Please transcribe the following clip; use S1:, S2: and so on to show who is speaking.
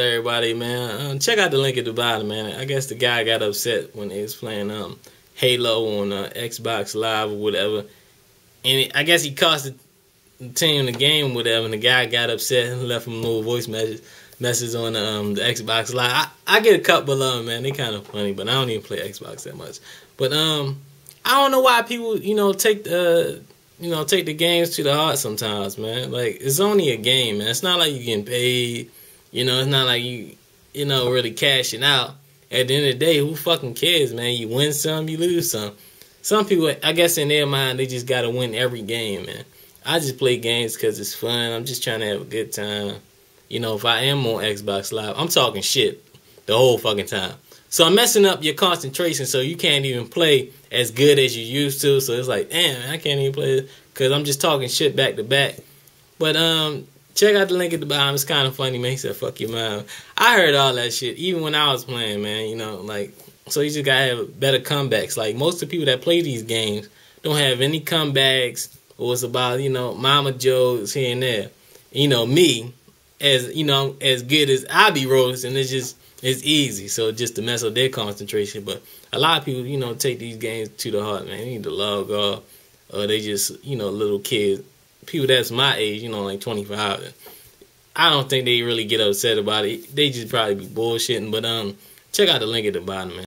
S1: everybody, man. Um, check out the link at the bottom, man. I guess the guy got upset when he was playing um Halo on uh, Xbox Live or whatever, and it, I guess he cost the team the game, whatever. And the guy got upset and left him a little voice message message on um, the Xbox Live. I, I get a couple of them, man. They kind of funny, but I don't even play Xbox that much. But um, I don't know why people, you know, take the you know take the games to the heart sometimes, man. Like it's only a game, man. It's not like you're getting paid you know, it's not like you, you know, really cashing out. At the end of the day, who fucking cares, man? You win some, you lose some. Some people, I guess in their mind, they just gotta win every game, man. I just play games because it's fun. I'm just trying to have a good time. You know, if I am on Xbox Live, I'm talking shit the whole fucking time. So I'm messing up your concentration so you can't even play as good as you used to. So it's like, damn, I can't even play because I'm just talking shit back to back. But um, Check out the link at the bottom. It's kind of funny, man. He said, fuck your mom. I heard all that shit, even when I was playing, man. You know, like, so you just gotta have better comebacks. Like, most of the people that play these games don't have any comebacks, or it's about, you know, mama jokes here and there. You know, me, as, you know, as good as I be roasting, it's just, it's easy. So just to mess up their concentration. But a lot of people, you know, take these games to the heart, man. They need to log off, or they just, you know, little kids people that's my age, you know, like 25, I don't think they really get upset about it. They just probably be bullshitting. But um, check out the link at the bottom, man.